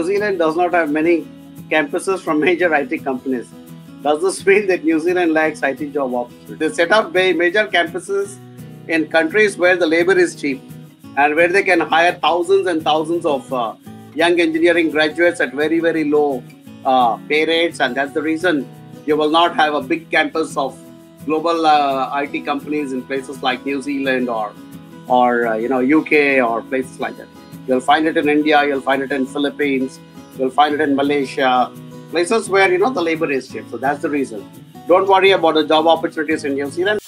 Zealand does not have many campuses from major IT companies. Does this mean that New Zealand lacks IT job opportunities? They set up major campuses in countries where the labor is cheap and where they can hire thousands and thousands of uh, young engineering graduates at very, very low uh, pay rates. And that's the reason you will not have a big campus of global uh, IT companies in places like New Zealand or, or uh, you know, UK or places like that. You'll find it in India, you'll find it in Philippines, you'll find it in Malaysia, places where, you know, the labor is cheap. So that's the reason. Don't worry about the job opportunities in New Zealand.